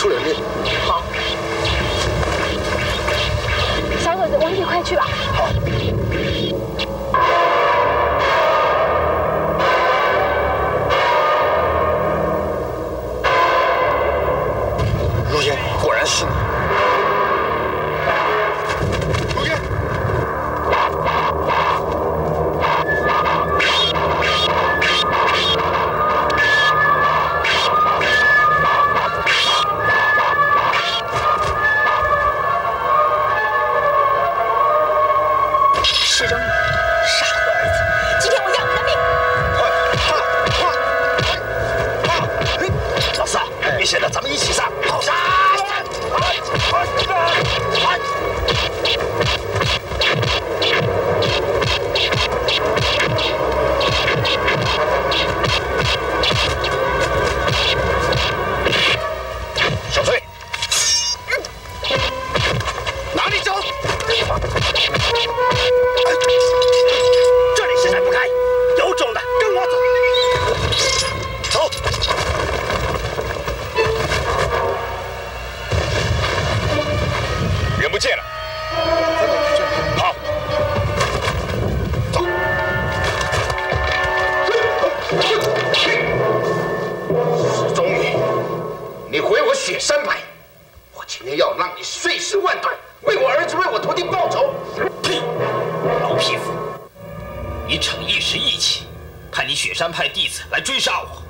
出人命。好，小鬼子，我们也快去吧。好。你毁我雪山派，我今天要让你碎尸万段，为我儿子，为我徒弟报仇。呸！老匹夫，你逞一时义气，派你雪山派弟子来追杀我，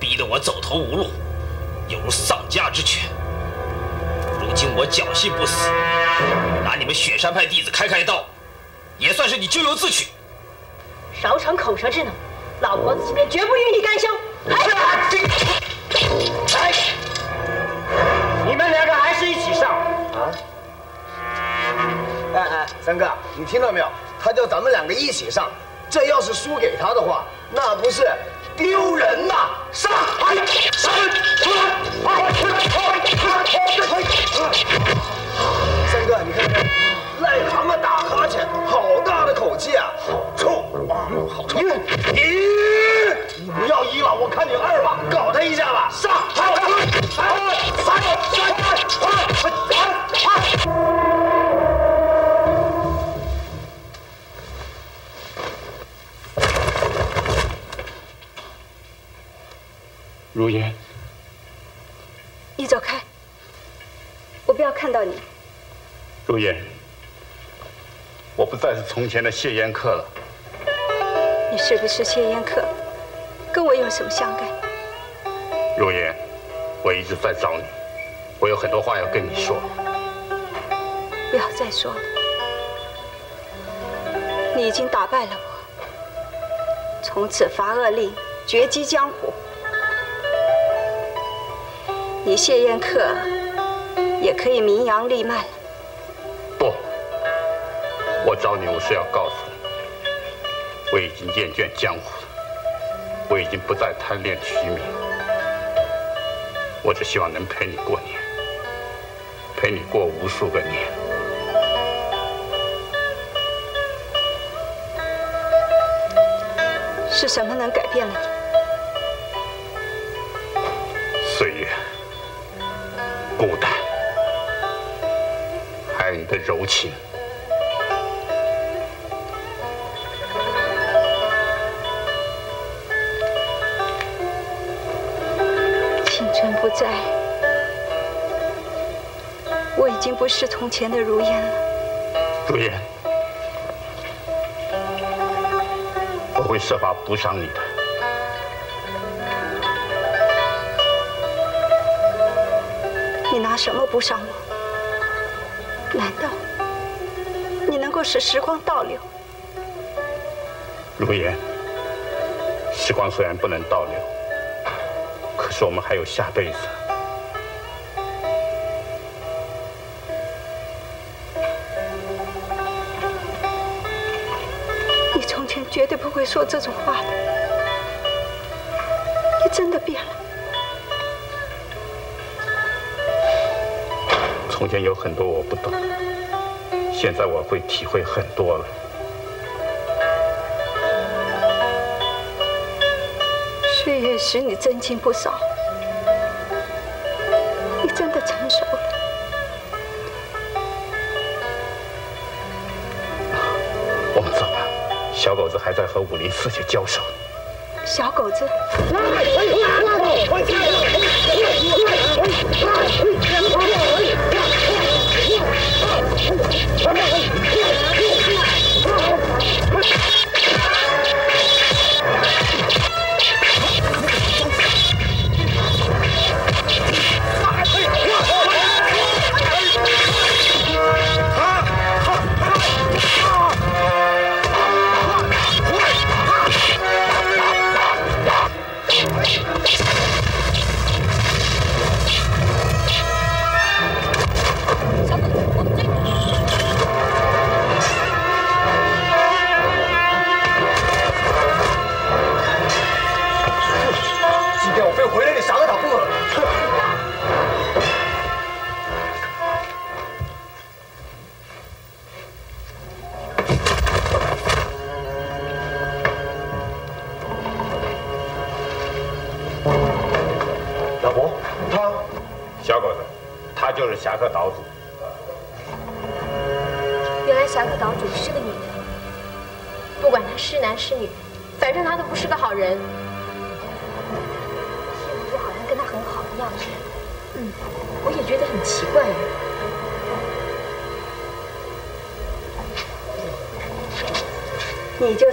逼得我走投无路，犹如丧家之犬。如今我侥幸不死，拿你们雪山派弟子开开刀，也算是你咎由自取。少逞口舌之能，老婆子今天绝不与你干休。哎，你们两个还是一起上啊！哎哎，三哥，你听到没有？他叫咱们两个一起上，这要是输给他的话，那不是丢人呐！上！哎，上！三哥，你看看，癞蛤蟆打哈欠，好大的口气啊！好臭啊！好臭！咦，你不要一了，我看你二吧，搞他一下吧！上！好，好，三，三，三，二。如烟，你走开，我不要看到你。如烟，我不再是从前的谢烟客了。你是不是谢烟客，跟我有什么相干？如烟，我一直在找你，我有很多话要跟你说。不要再说了，你已经打败了我，从此罚恶令，绝迹江湖。你谢燕客也可以名扬利曼了。不，我找你，我是要告诉你，我已经厌倦江湖了，我已经不再贪恋虚名，我只希望能陪你过年，陪你过无数个年。是什么能改变了你？岁月，孤单，还有你的柔情。不是从前的如烟了。如烟，我会设法补偿你的。你拿什么补偿我？难道你能够使时光倒流？如烟，时光虽然不能倒流，可是我们还有下辈子。绝对不会说这种话的，你真的变了。从前有很多我不懂，现在我会体会很多了。岁月使你真情不少，小狗子还在和武林四姐交手。小狗子，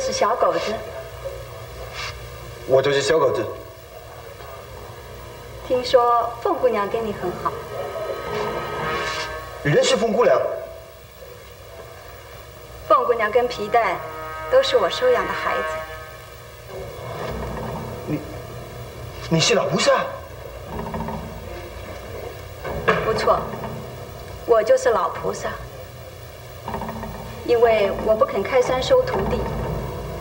是小狗子。我就是小狗子。听说凤姑娘跟你很好，人是凤姑娘？凤姑娘跟皮蛋都是我收养的孩子。你你是老菩萨？不错，我就是老菩萨。因为我不肯开山收徒弟，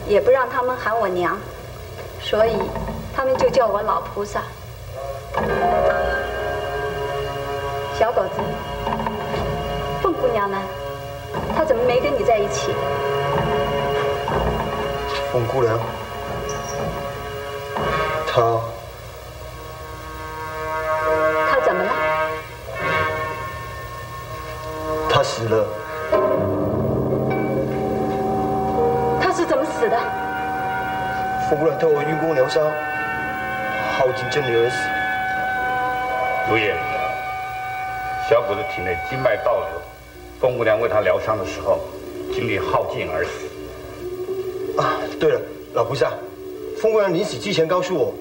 也不让他们喊我娘，所以他们就叫我老菩萨。小狗子，凤姑娘呢？她怎么没跟你在一起？凤姑娘，她她怎么了？她死了。凤姑娘透过运功疗伤，耗尽真力而死。如烟，小狗子体内经脉倒流，风姑娘为他疗伤的时候，精力耗尽而死。啊，对了，老菩萨，风姑娘临死之前告诉我，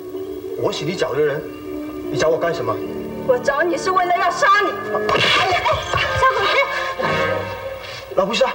我是你找的人，你找我干什么？我找你是为了要杀你。哎呀，哎，小狗子，老菩萨，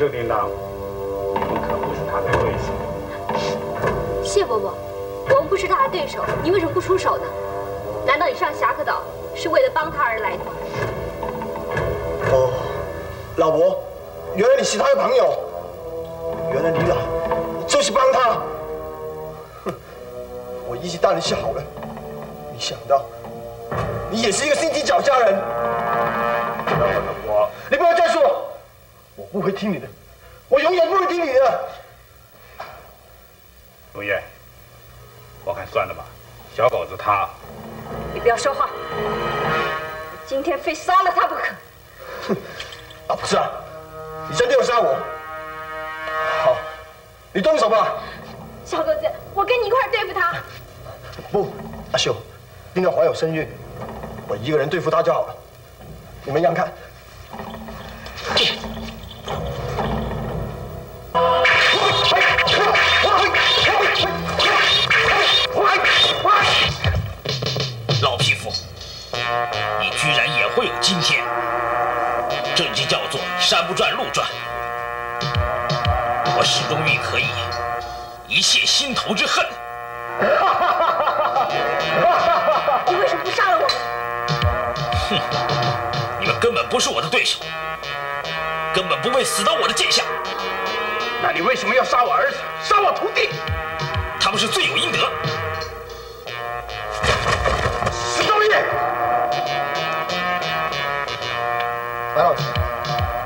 二舅叮当，你们可不是他的对手。谢伯伯，我们不是他的对手，你为什么不出手呢？难道你上侠客岛是为了帮他而来的吗？哦，老伯，原来你是他的朋友，原来你来就是帮他。哼，我一直当你是好人，没想到你也是一个心机狡诈人。我你不，我不会听你的，我永远不会听你的。如烟，算了吧。小狗子他，你不要说话，今天非杀了他不可。哼啊，不是啊，你真的要杀我？好，你动手吧。小狗子，我跟你一块对付他。不，阿秀，定要怀有身孕，我一个人对付他就好了。你们样看。你居然也会有今天，这就叫做山不转路转。我始终欲可以一泄心头之恨。你为什么不杀了我们？哼，你们根本不是我的对手，根本不会死到我的剑下。那你为什么要杀我儿子，杀我徒弟？他们是罪有应得。石中玉，白老师，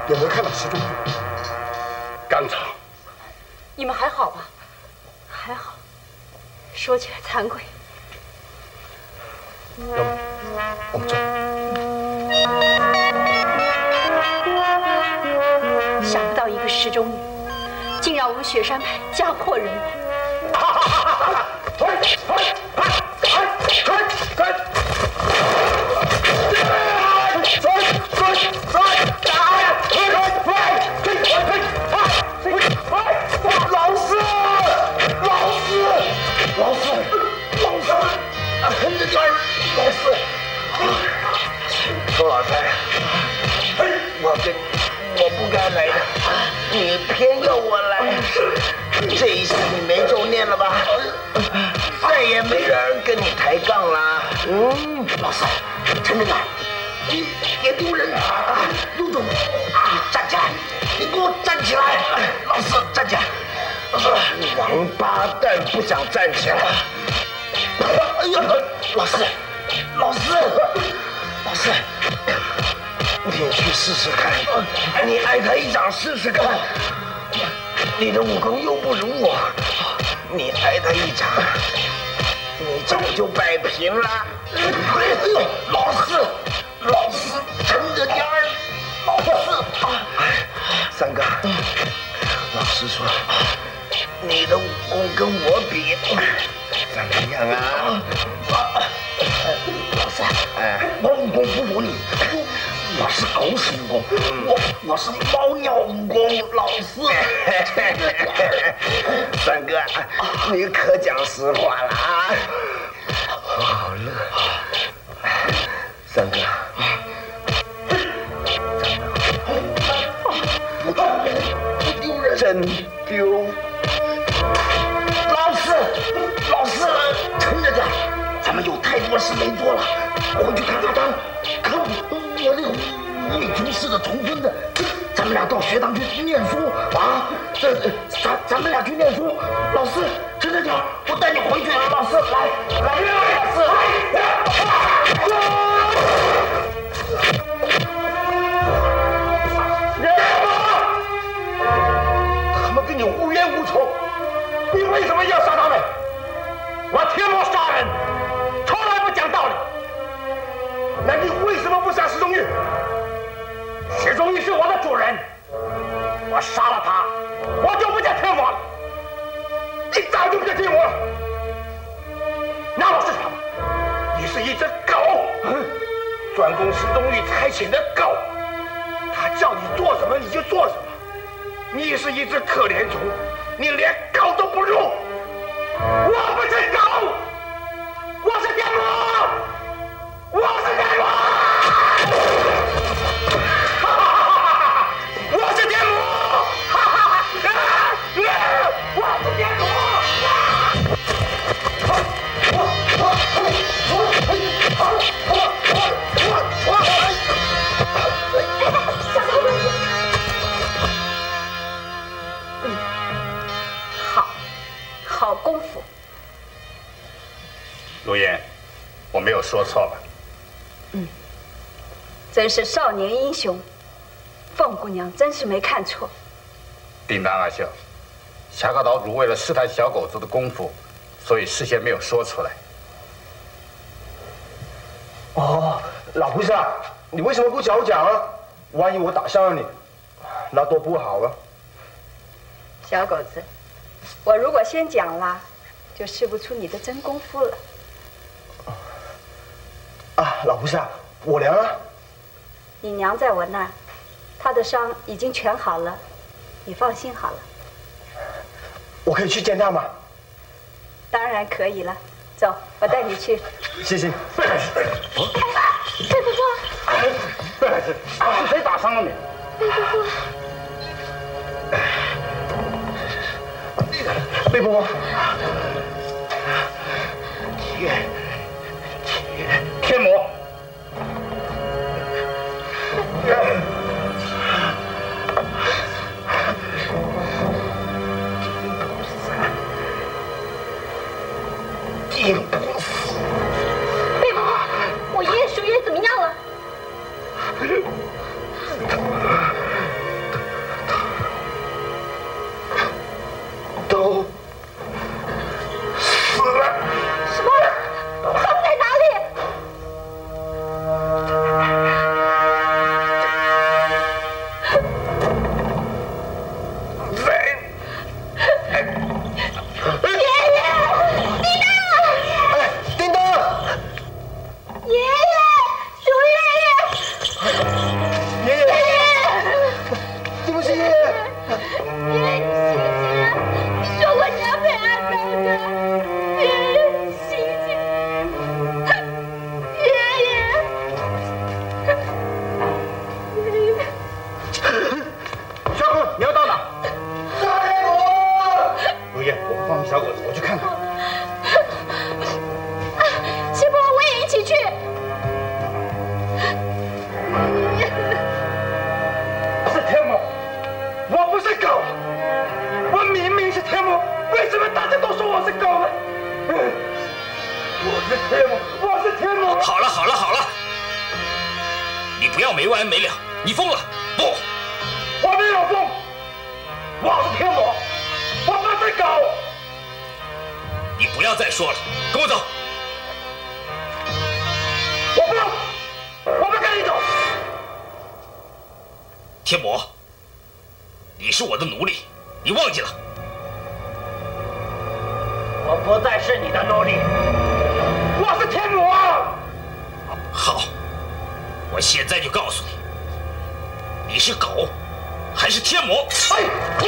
有没有看到石钟玉？刚才你们还好吧？还好。说起来惭愧。要不我们走。想不到一个石中女，竟让我们雪山派家破人亡。师，老师，横着点儿，老师。周老三，我跟我不该来的，你偏要我来，这一下你没咒念了吧？再也没人跟你抬杠了。嗯，老四，陈队长，你别丢人啊！陆总，啊，站起来，你给我站起来！老四，站起来！王八蛋不想站起来。哎呀，老四，老四，老四，你去试试看，你挨他一掌试试看。你的武功又不如我，你挨他一掌，你早就摆平了。哎呦，老四，老四，沉着点儿，老四。三哥，老师说，你的武功跟我比，怎么样啊？老三，哎，我武功不如你，我是狗屎武功，我我是猫尿武功，老四。三哥，你可讲实话了啊！我好乐，三哥，丢，老四，老四，撑着点，咱们有太多事没做了，回去看阿当，看我我那个无名族式的重孙子，咱们俩到学堂去念书啊！这咱咱们俩去念书，老四撑着点，我带你回去。老四来来，老四无仇，你为什么要杀他们？我天魔杀人，从来不讲道理。那你为什么不杀石中玉？石中玉是我的主人，我杀了他，我就不叫天魔了。你早就不叫天魔了。那我是什么？你是一只狗，专供石中玉差遣的狗。他叫你做什么你就做什么。你是一只可怜虫，你连狗都不如。我不是狗，我是天龙，我是真是少年英雄，凤姑娘真是没看错。丁当阿秀，侠客岛主为了试探小狗子的功夫，所以事先没有说出来。哦，老菩萨，你为什么不早讲啊？万一我打伤了你，那多不好啊！小狗子，我如果先讲了，就试不出你的真功夫了。啊，老菩萨，我娘啊，你娘在我那儿，她的伤已经全好了，你放心好了。我可以去见她吗？当然可以了，走，我带你去。谢谢。贝老师，贝伯伯，贝老师，是谁打伤了你？贝伯伯，贝伯伯，天不要没完没了，你疯了！不，我没有疯，我是天魔，我不是狗。你不要再说了，跟我走。我不，我不跟你走。天魔，你是我的奴隶，你忘记了？我不再是你的奴隶。我是天魔。好，我现在就告诉你，你是狗还是天魔？哎，我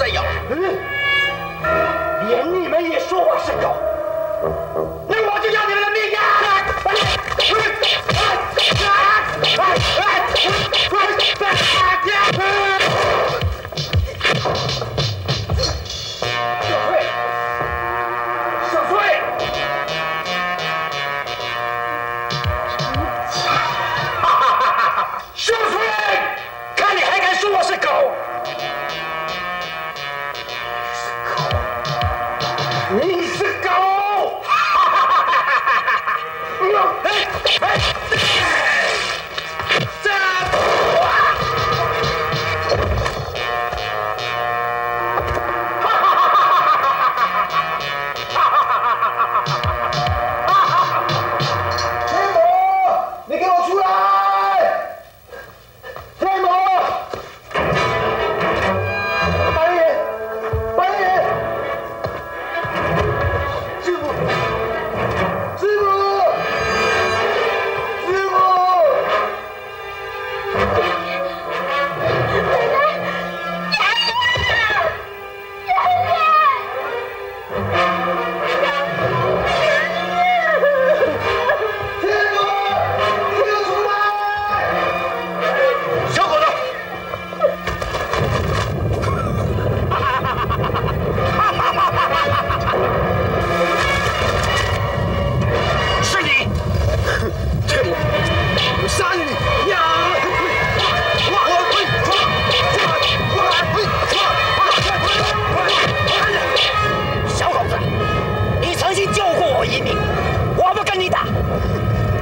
在咬。嗯，连你们也说我是狗，那我就要你们的命呀！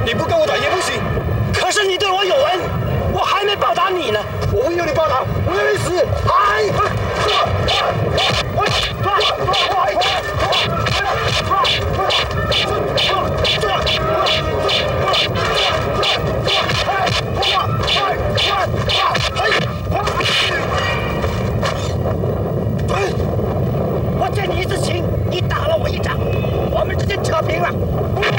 你不跟我打也不行可是你对我有恩我还没报答你呢。我不用你报答我要你死哎我见你一次情你打了我一掌我们之间扯平了。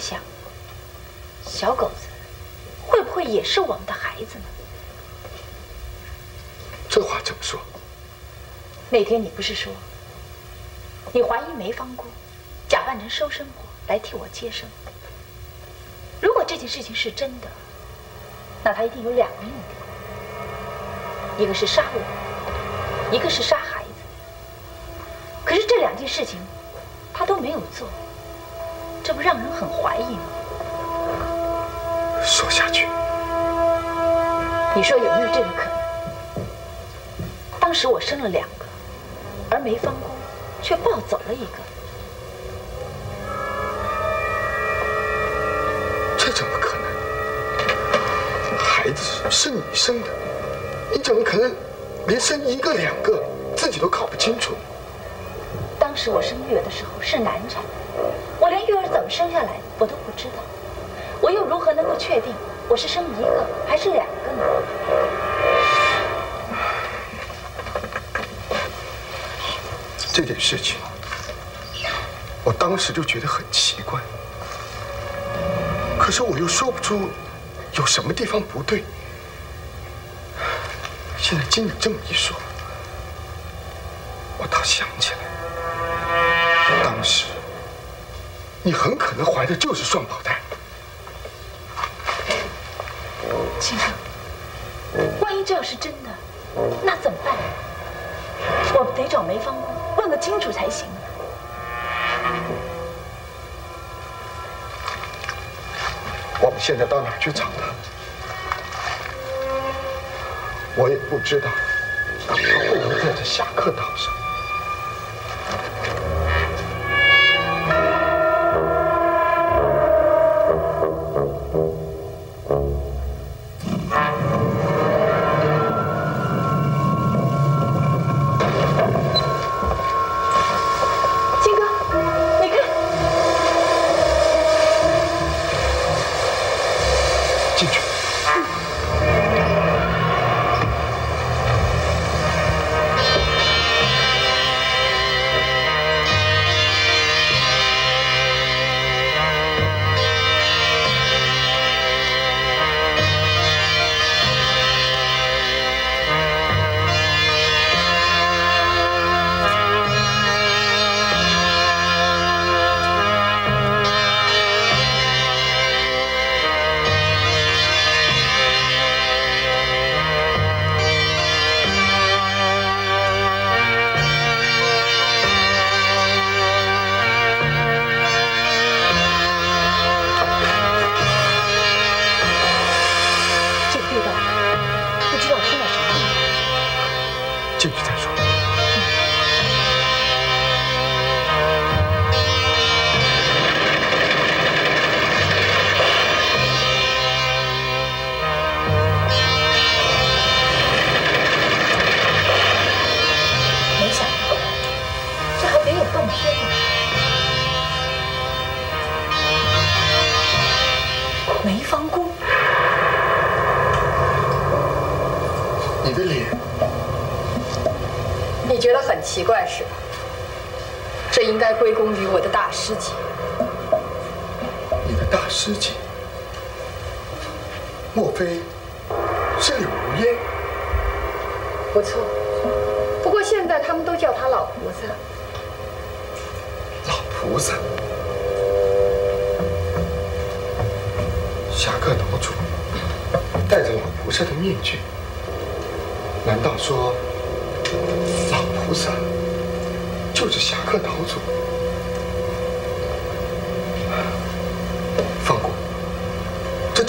想，小狗子会不会也是我们的孩子呢？这话怎么说？那天你不是说，你怀疑梅芳姑假扮成收生婆来替我接生？如果这件事情是真的，那她一定有两个目的，一个是杀我，一个是杀孩子。可是这两件事情，她都没有做，这不让人很怀疑吗？说下去，你说有没有这个可能？当时我生了两个，而梅芳姑却抱走了一个。这怎么可能？孩子是你生的，你怎么可能连生一个两个自己都搞不清楚？当时我生玉儿的时候是难产，我连玉儿怎么生下来的我都不知道，我又如何能够确定我是生一个还是两个呢？这件事情，我当时就觉得很奇怪，可是我又说不出有什么地方不对。现在经你这么一说，我倒想起来，当时你很可能怀的就是双胞胎。青哥，万一这要是真的，那怎么办？我们得找梅芳姑问个清楚才行。我们现在到哪儿去找他？我也不知道，他会不会在这侠客岛上？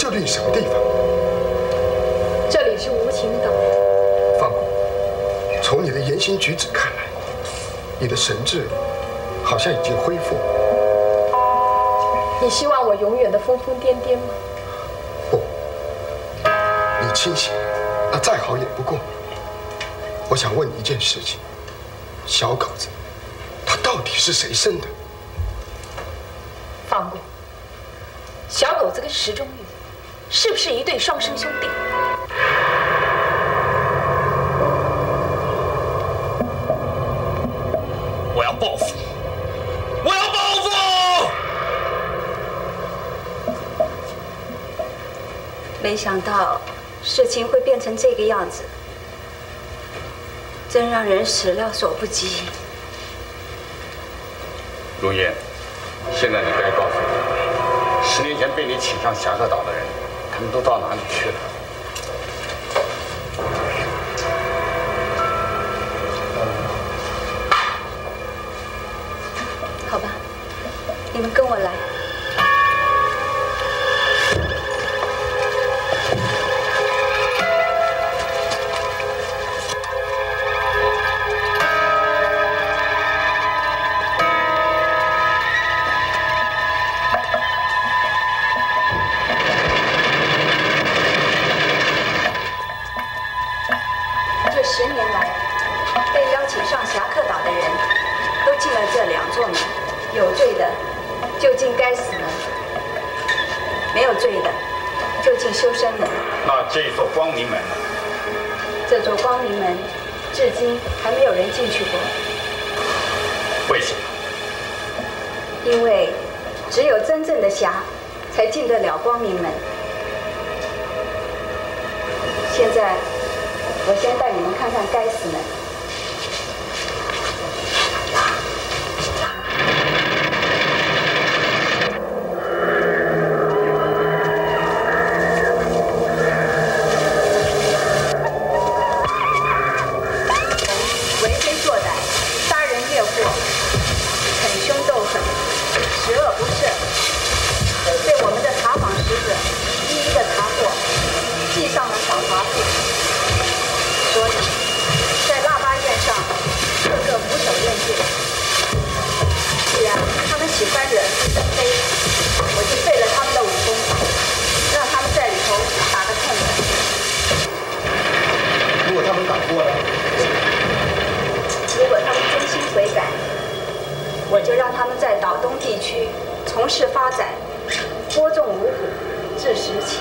这究竟什么地方？这里是无情岛。放过，从你的言行举止看来，你的神智。好像已经恢复。你希望我永远的疯疯癫癫吗？不，你清醒，那再好也不过。我想问你一件事情：小狗子，他到底是谁生的？放过。小狗子跟石中玉是不是一对双生兄弟？我要报复。我要报复！没想到事情会变成这个样子，真让人始料所不及。如烟，现在你该告诉我，十年前被你请上侠客岛的人，你们都到哪里去了？有罪的就进该死门，没有罪的就进修身门。那这座光明门呢？这座光明门至今还没有人进去过。为什么？因为只有真正的侠才进得了光明门。现在，我先带你们看看该死门。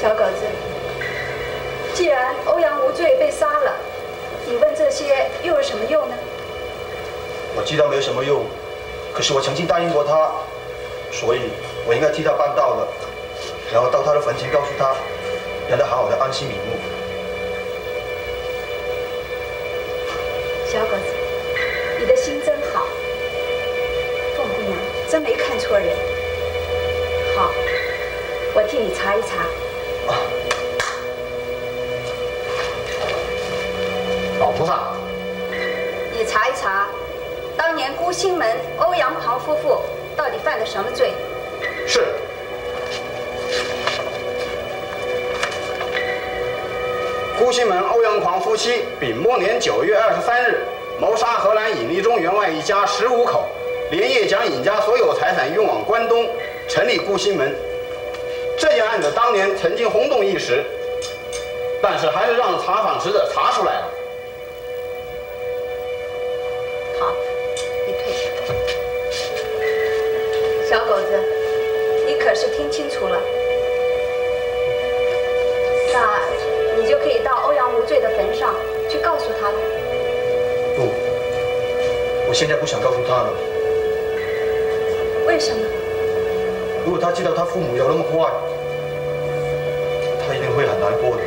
小狗子，既然欧阳无罪被杀了，你问这些又有什么用呢？我知道没有什么用，可是我曾经答应过他，所以我应该替他办到了，然后到他的坟前告诉他，让他好好的安息瞑目。好，我替你查一查。老菩萨，你查一查，当年孤星门欧阳庞夫妇到底犯了什么罪？是。孤星门欧阳狂夫妻丙末年九月二十三日谋杀荷兰引力中员外一家十五口。连夜将尹家所有财产运往关东，成立孤星门。这件案子当年曾经轰动一时，但是还是让查访使者查出来了。好，你退下。小狗子，你可是听清楚了？那你就可以到欧阳无罪的坟上去告诉他了。不，我现在不想告诉他了。为什么？如果他知道他父母有那么坏，他一定会很难过的。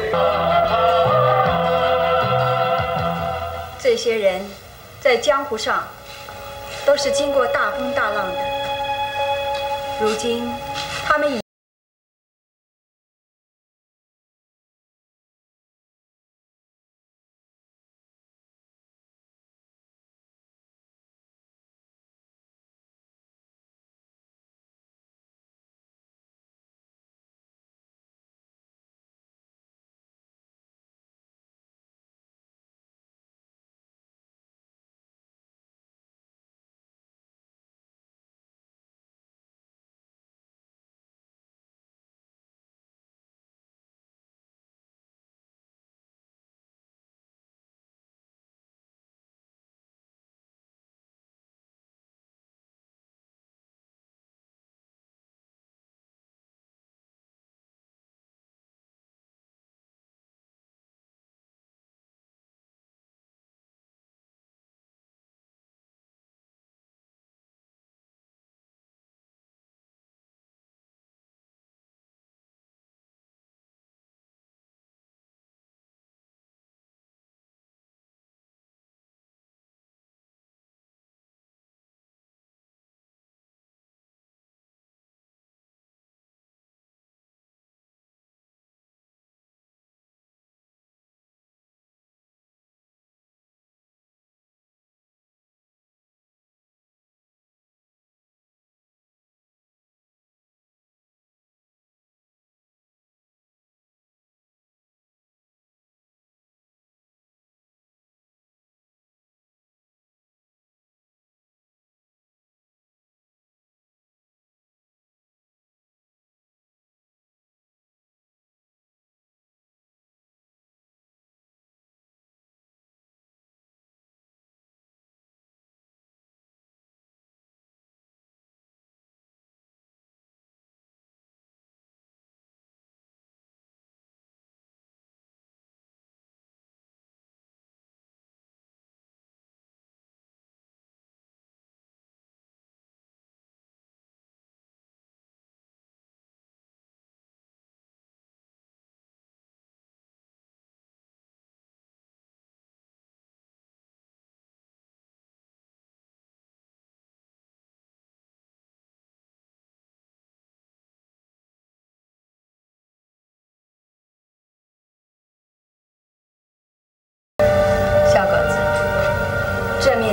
这些人在江湖上都是经过大风大浪的，如今他们已。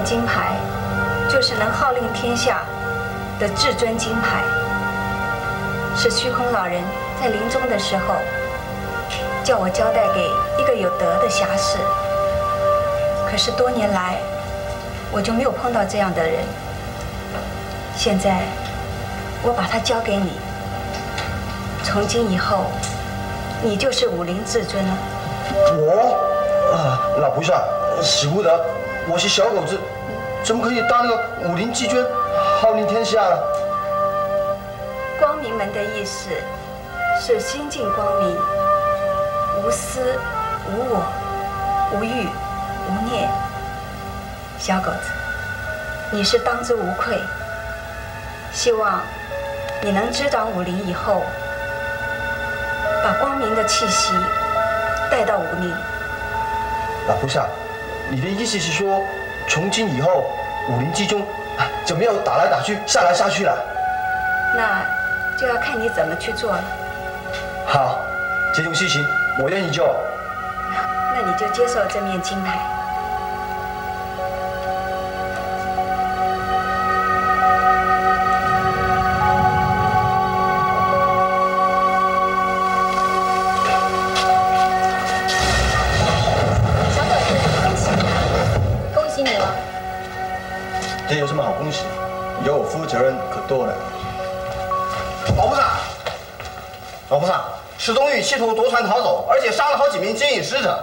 金牌就是能号令天下的至尊金牌，是虚空老人在临终的时候叫我交代给一个有德的侠士。可是多年来，我就没有碰到这样的人。现在，我把它交给你，从今以后，你就是武林至尊了。我啊，老菩萨，使不得，我是小狗子，怎么可以当那个武林季军，号令天下呢？光明门的意思是心境光明，无私、无我、无欲、无念。小狗子，你是当之无愧。希望你能执掌武林以后，把光明的气息带到武林。老菩萨，你的意思是说，从今以后，武林之中啊就没有打来打去、杀来杀去了？那就要看你怎么去做了。好，这种事情我愿意做。那你就接受这面金牌。史，宗玉企图夺船逃走，而且杀了好几名接引使者。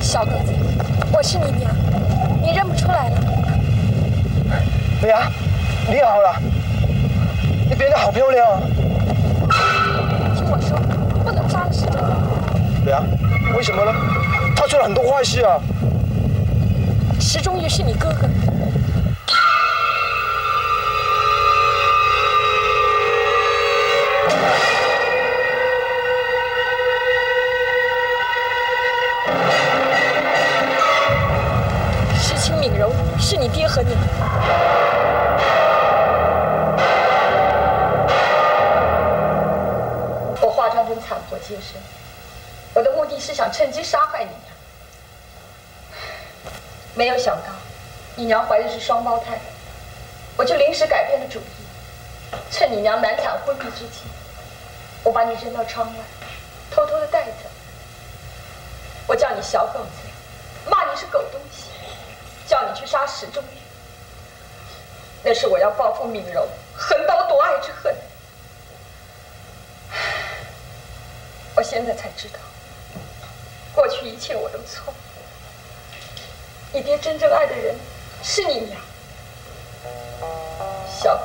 小狗子，我是你娘，你认不出来了？娘，你好了，你变得好漂亮啊！听我说，不能杀了石中玉。娘，为什么呢？他做了很多坏事啊！石中玉是你哥哥，接生，我的目的是想趁机杀害你娘。没有想到，你娘怀的是双胞胎，我就临时改变了主意，趁你娘难产昏迷之际，我把你扔到窗外，偷偷的带走。我叫你小狗子，骂你是狗东西，叫你去杀石中玉。那是我要报复敏柔横刀夺爱之恨。现在才知道，过去一切我都错。你爹真正爱的人是你娘，小狗。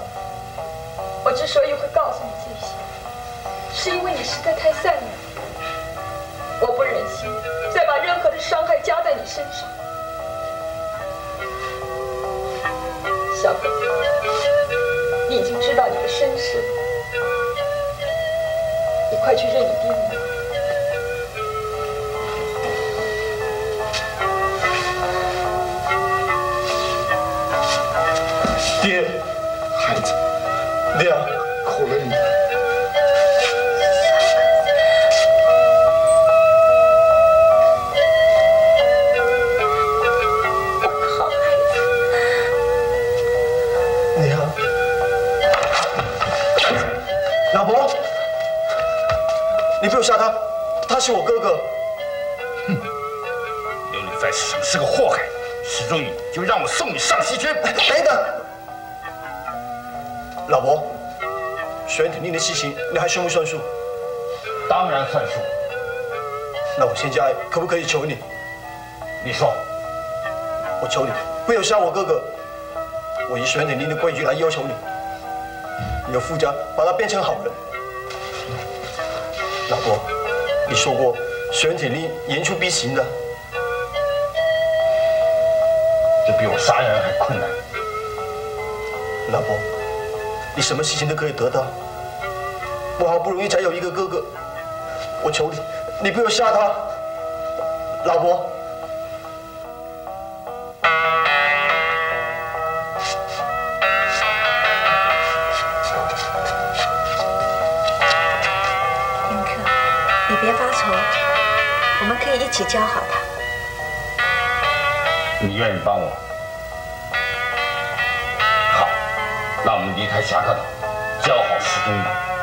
我之所以会告诉你这些，是因为你实在太善良，我不忍心再把任何的伤害加在你身上。小狗，你已经知道你的身世了，你快去认你爹你爹，孩子，娘，苦了你。好孩子，娘，老婆，你不要杀他，他是我哥哥。留你在世上是个祸害，石中宇就让我送你上西天。等等，玄挺令的事情你还算不算数？当然算数。那我现在可不可以求你？你说，我求你不要杀我哥哥，我以玄挺令的规矩来要求你。你要富家把他变成好人。老婆，你说过玄铁令言出必行的，这比我杀人还困难。老伯，你什么事情都可以得到。我好不容易才有一个哥哥，我求你，你不要杀他，老伯。一起教好他。你愿意帮我？那我们离开侠客岛，交好石中玉。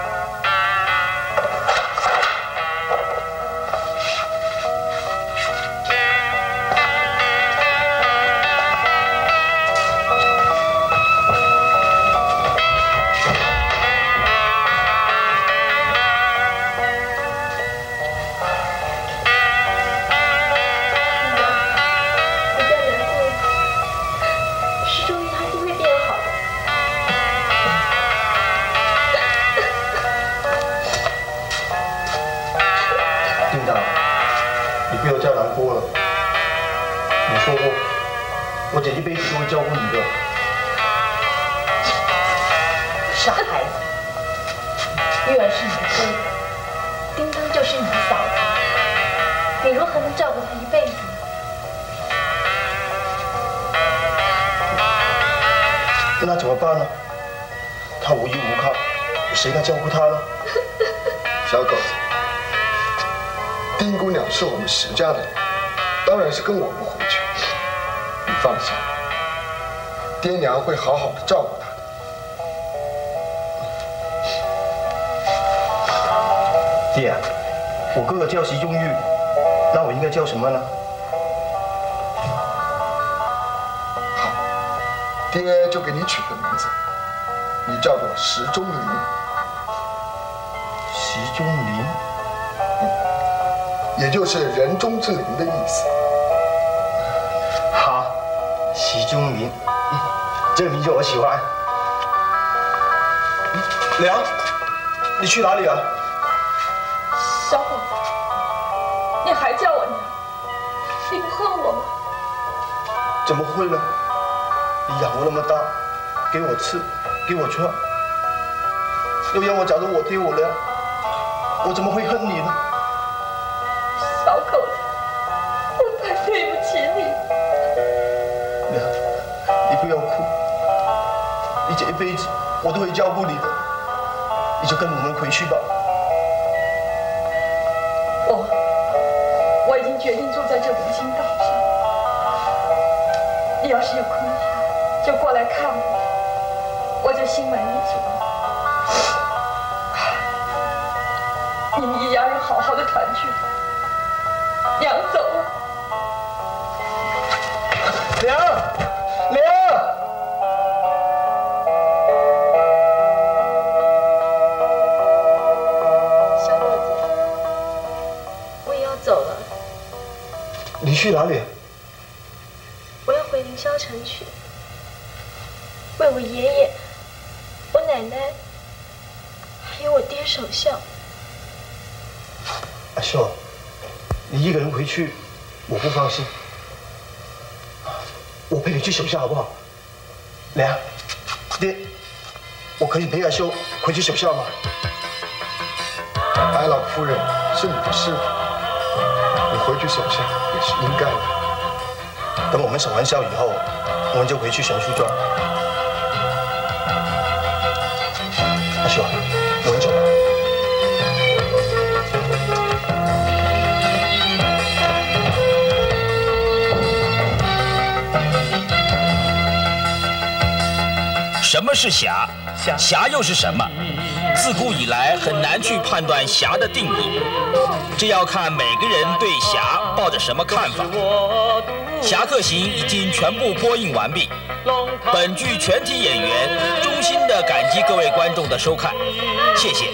照顾他了？小狗子，丁姑娘是我们石家的人，当然是跟我们回去。你放心，爹娘会好好的照顾她的。爹，我哥哥叫席中玉，那我应该叫什么呢？好，爹就给你取个名字，你叫做石中林。钟灵，也就是人中之灵的意思。好，习中灵，这个名字我喜欢。娘，你去哪里啊？小伙子，你还叫我娘？你不恨我吗？怎么会呢？你养我那么大，给我吃，给我穿，又让我找着我爹我娘。我怎么会恨你呢，小狗子？我太对不起你。娘，你不要哭，你这一辈子我都会照顾你的，你就跟我们回去吧。我我已经决定住在这五星岛上，你要是有空的话，就过来看我，我就心满意足。好好的团聚，娘走了。娘，娘，小伙子，我也要走了。你去哪里？我要回凌霄城去，为我爷爷、我奶奶，还有我爹守孝。阿秀，你一个人回去，我不放心。我陪你去守孝好不好？娘，爹，我可以陪阿秀回去守孝吗？白老夫人是你的师傅，你回去守孝也是应该的。等我们守完孝以后，我们就回去神书庄。阿秀，我们走了。什么是侠？侠又是什么？自古以来很难去判断侠的定义，这要看每个人对侠抱着什么看法。《侠客行》已经全部播映完毕，本剧全体演员衷心的感激各位观众的收看，谢谢。